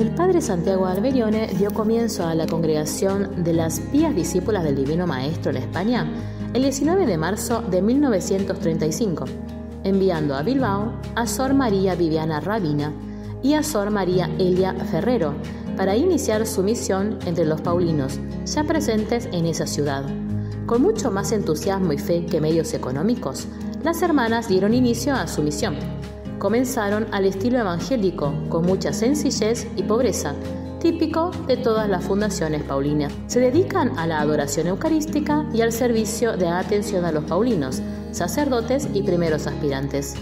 El padre Santiago Alberione dio comienzo a la congregación de las Pías Discípulas del Divino Maestro en España el 19 de marzo de 1935, enviando a Bilbao a Sor María Viviana Rabina y a Sor María Elia Ferrero para iniciar su misión entre los paulinos ya presentes en esa ciudad. Con mucho más entusiasmo y fe que medios económicos, las hermanas dieron inicio a su misión comenzaron al estilo evangélico, con mucha sencillez y pobreza, típico de todas las fundaciones paulinas. Se dedican a la adoración eucarística y al servicio de atención a los paulinos, sacerdotes y primeros aspirantes.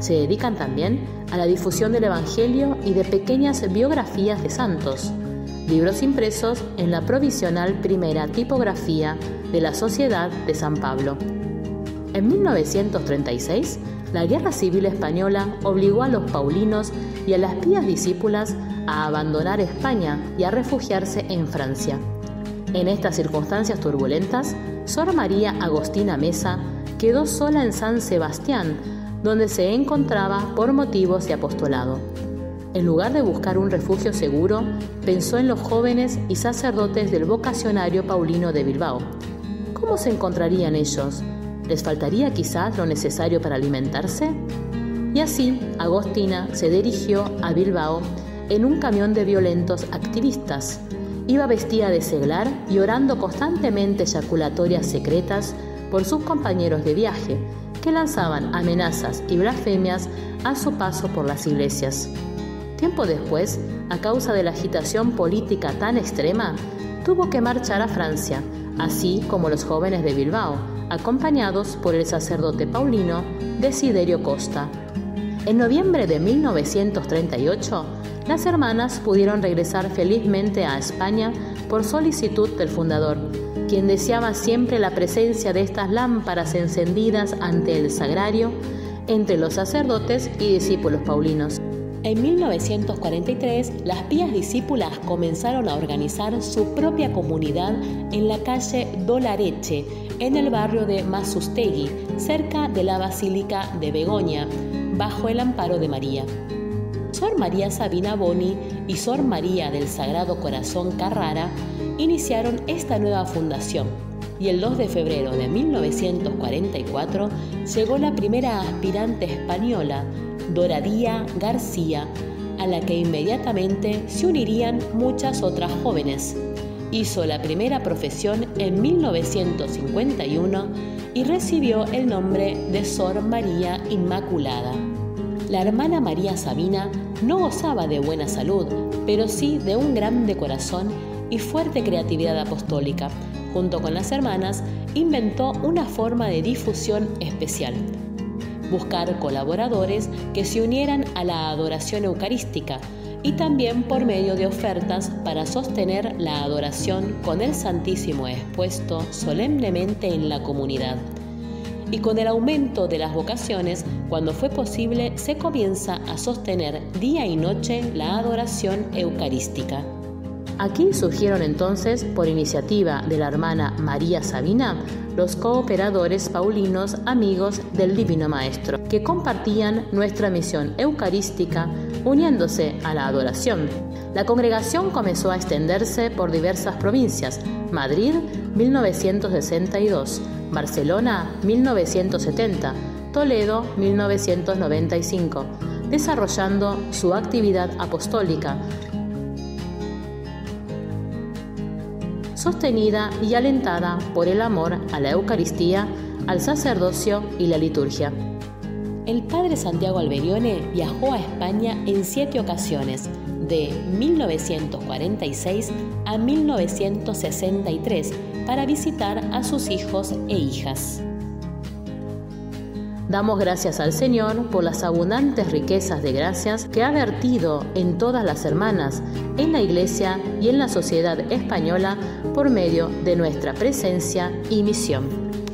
Se dedican también a la difusión del Evangelio y de pequeñas biografías de santos, libros impresos en la provisional primera tipografía de la Sociedad de San Pablo. En 1936 la Guerra Civil Española obligó a los paulinos y a las pías discípulas a abandonar España y a refugiarse en Francia. En estas circunstancias turbulentas, Sor María Agostina Mesa quedó sola en San Sebastián, donde se encontraba por motivos de apostolado. En lugar de buscar un refugio seguro, pensó en los jóvenes y sacerdotes del vocacionario paulino de Bilbao. ¿Cómo se encontrarían ellos? ¿Les faltaría quizás lo necesario para alimentarse? Y así, Agostina se dirigió a Bilbao en un camión de violentos activistas. Iba vestida de seglar y orando constantemente eyaculatorias secretas por sus compañeros de viaje, que lanzaban amenazas y blasfemias a su paso por las iglesias. Tiempo después, a causa de la agitación política tan extrema, tuvo que marchar a Francia, así como los jóvenes de Bilbao, acompañados por el sacerdote paulino Desiderio Costa. En noviembre de 1938, las hermanas pudieron regresar felizmente a España por solicitud del fundador, quien deseaba siempre la presencia de estas lámparas encendidas ante el sagrario entre los sacerdotes y discípulos paulinos. En 1943, las pías discípulas comenzaron a organizar su propia comunidad en la calle Dolareche, en el barrio de Masustegui, cerca de la Basílica de Begoña, bajo el amparo de María. Sor María Sabina Boni y Sor María del Sagrado Corazón Carrara iniciaron esta nueva fundación y el 2 de febrero de 1944 llegó la primera aspirante española, Doradía García, a la que inmediatamente se unirían muchas otras jóvenes. Hizo la primera profesión en 1951 y recibió el nombre de Sor María Inmaculada. La hermana María Sabina no gozaba de buena salud, pero sí de un grande corazón y fuerte creatividad apostólica. Junto con las hermanas, inventó una forma de difusión especial. Buscar colaboradores que se unieran a la adoración eucarística, y también por medio de ofertas para sostener la adoración con el Santísimo expuesto solemnemente en la comunidad. Y con el aumento de las vocaciones, cuando fue posible, se comienza a sostener día y noche la adoración eucarística. Aquí surgieron entonces, por iniciativa de la hermana María Sabina, los cooperadores paulinos amigos del Divino Maestro, que compartían nuestra misión eucarística uniéndose a la adoración. La congregación comenzó a extenderse por diversas provincias, Madrid 1962, Barcelona 1970, Toledo 1995, desarrollando su actividad apostólica, sostenida y alentada por el amor a la Eucaristía, al sacerdocio y la liturgia. El padre Santiago Alberione viajó a España en siete ocasiones, de 1946 a 1963, para visitar a sus hijos e hijas. Damos gracias al Señor por las abundantes riquezas de gracias que ha vertido en todas las hermanas, en la Iglesia y en la sociedad española por medio de nuestra presencia y misión.